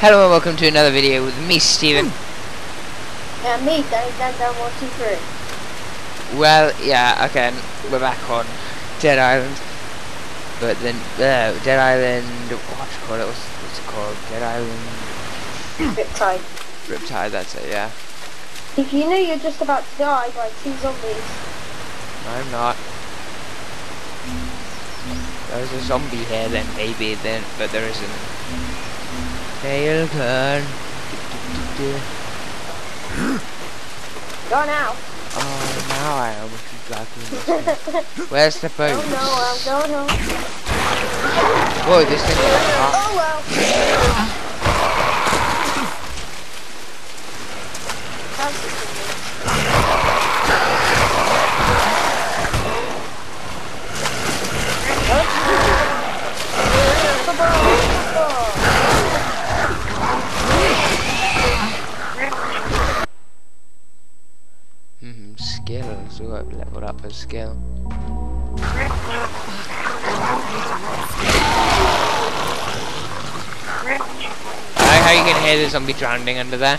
Hello and welcome to another video with me, Steven. And me, Danny Dan Dan one two three. Well, yeah, again, we're back on Dead Island. But then, uh, Dead Island, what you call it? What's, what's it called? Dead Island Riptide. Riptide, that's it, yeah. If you know you're just about to die by two zombies, I'm not. There's a zombie here then, maybe, then, but there isn't. Nail gun. go now. Oh, now I almost keep blocking Where's the boat? Oh no, I'm going home. Whoa, this thing is oh, hot. Oh well. How's skill. I like how you can hear the zombie drowning under there.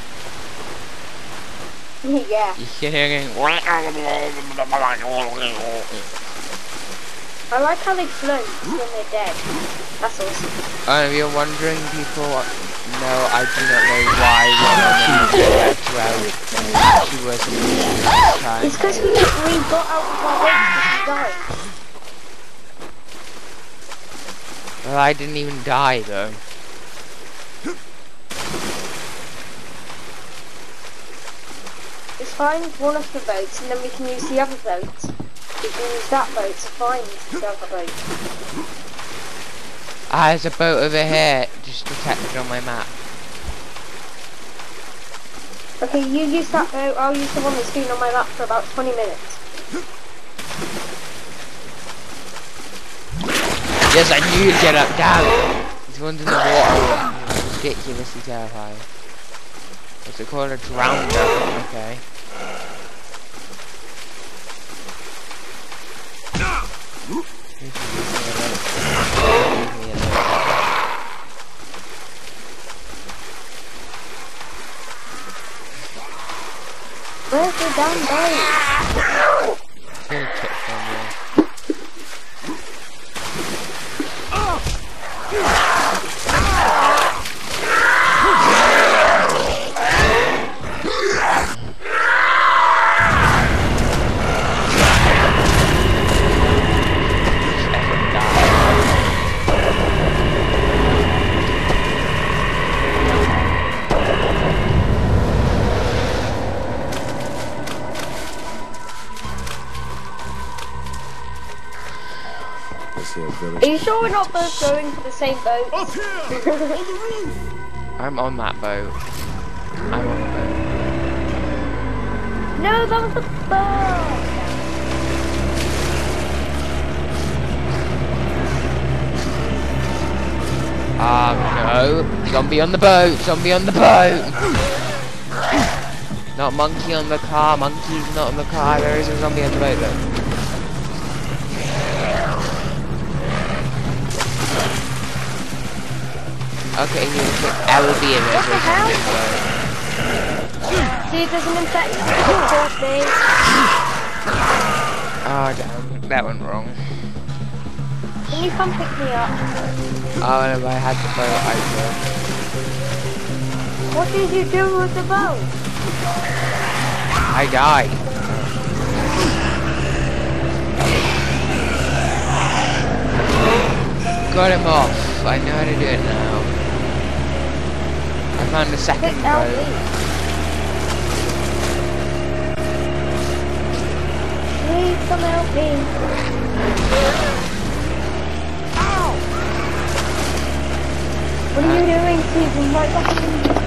yeah. You can hear it going. I like how they float when they're dead. That's awesome. Oh, if you're wondering, people, no, I do not know why well, she was in the time. It's because we, we got out of our way to die. Well, I didn't even die though. Let's find one of the boats and then we can use the other boat. Can use that boat to find the other boat. Ah, there's a boat over here, just detected on my map. Okay, you use that boat, I'll use the one that's been on my map for about 20 minutes. Yes, I knew you'd get up down. He's under the water. Ridiculously terrifying. What's it called? A drowner. Okay. Where's the damn boat? See a Are you sure we're not both going to the same boat? Up here! On the roof! I'm on that boat. I'm on the boat. No, that was the boat! Um, no. Zombie on the boat. Zombie on the boat. Not monkey on the car. Monkey's not on the car. There is a zombie on the boat though. Okay, you can put LB in. What the hell? Dude, there's an infected me. Oh damn, that went wrong. Can you come pick me up? Ah, oh, and if I had the I would. What did you do with the boat? I died. Got him off. I know how to do it now. I found a second. LB. Need some LB. Ow! What are you doing, Susan? Right behind you.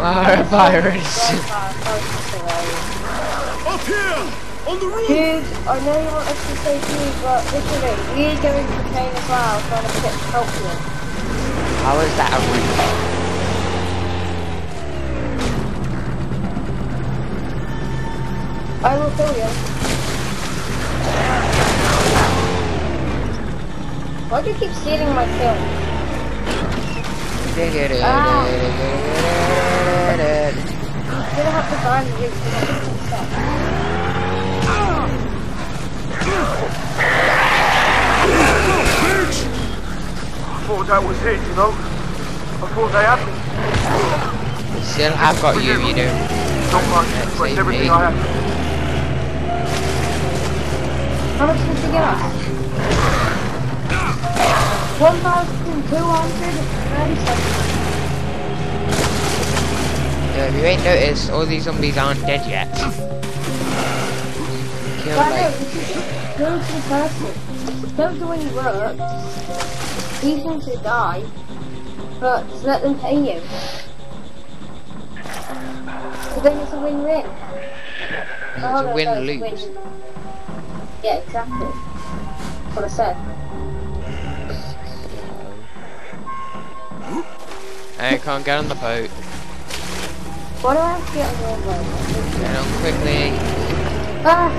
Our virus. Up here! On the roof! Dude, I know you want us to save you, but literally, we're going to train as well, trying to help you. How is that a roof? I will kill you. Why do you keep stealing my kill? Ah. You're gonna have to find you because I think it's stuck. I thought that was it, you know? I thought they had me. Still have got you, you do. Not much, Yeah, but save everything me. I have. How much did you get us? 1,237. Yeah, if you ain't noticed, all these zombies aren't dead yet. Kill But no, like this is just go to the person. Don't do any work. Leave them to die. But let them pay you. So then it's a win-win. it's Oh, a no, win no, it's win. Yeah, exactly. That's what I said. I can't get on the boat. Why do I have to get on your boat? Get on quickly. Ah!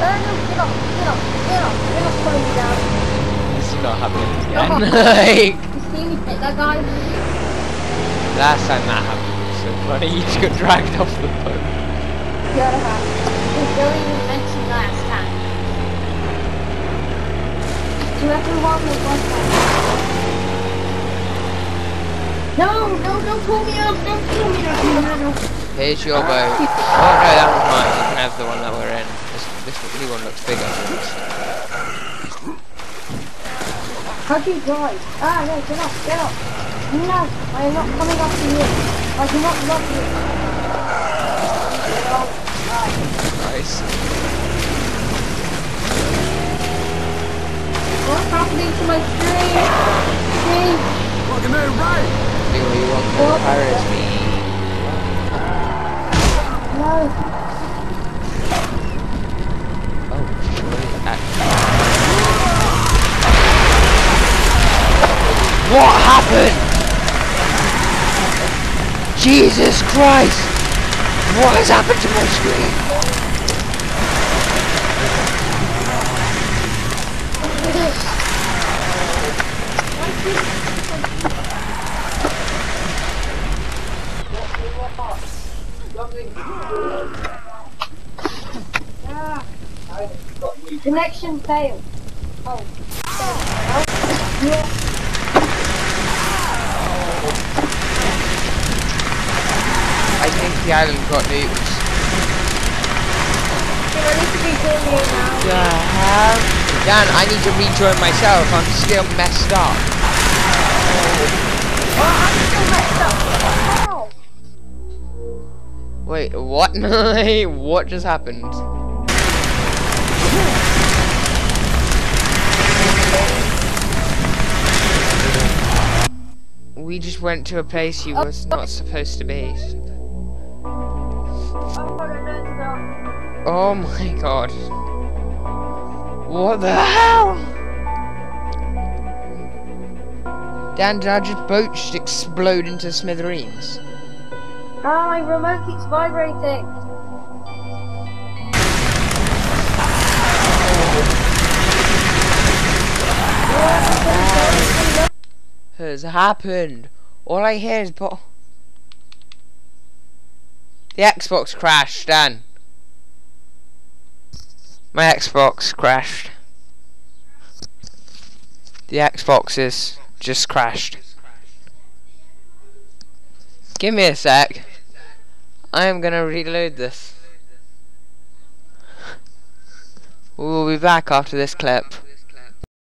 Ah, no, get off, get off, get off. You're not pulling me down. Not happening again. like, You see me hit that guy? last time that happened was so funny. You just got dragged off the boat. Half. Because Billy was mentioned last time. Do you reckon one was one time? No, no, don't pull me up, don't pull me up, no. Here's your boat. Oh no, that was mine. You can have the one that we're in. This, this new one looks bigger. How do you drive? Ah, no, get off, get off. No, I am not coming after you. I do not love you. Nice. What's happening to my stream? Stream. Fucking A right! Do what you want for the pirates, me. No. Oh, surely What happened? Jesus Christ! What has happened to my screen? Connection failed. Oh. I think the island got nuked. Ready to it now. The hell? Dan, I need to rejoin myself. I'm still messed up. Oh, I'm still messed up. Wait, what? what just happened? We just went to a place you was not supposed to be. Oh my god. What the hell? Dan, just boat just explode into smithereens? Ah, my remote keeps vibrating. has happened? All I hear is but the Xbox crashed, Dan. My Xbox crashed. The Xbox is just crashed. Give me a sec. I am gonna reload this. We will be back after this clip.